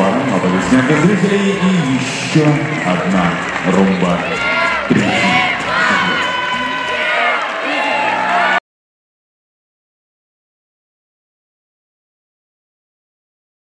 Аплодисменты зрителей и еще одна румба. Три.